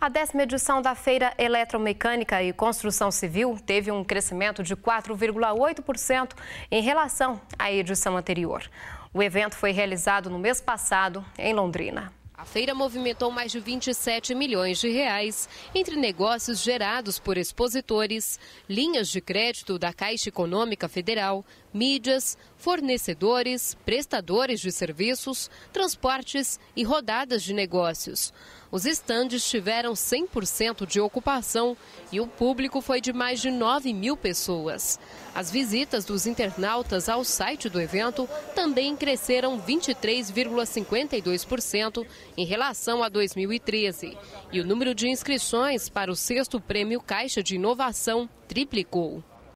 A décima edição da Feira Eletromecânica e Construção Civil teve um crescimento de 4,8% em relação à edição anterior. O evento foi realizado no mês passado em Londrina. A feira movimentou mais de 27 milhões de reais entre negócios gerados por expositores, linhas de crédito da Caixa Econômica Federal, mídias, fornecedores, prestadores de serviços, transportes e rodadas de negócios. Os estandes tiveram 100% de ocupação e o público foi de mais de 9 mil pessoas. As visitas dos internautas ao site do evento também cresceram 23,52% em relação a 2013. E o número de inscrições para o sexto prêmio Caixa de Inovação triplicou.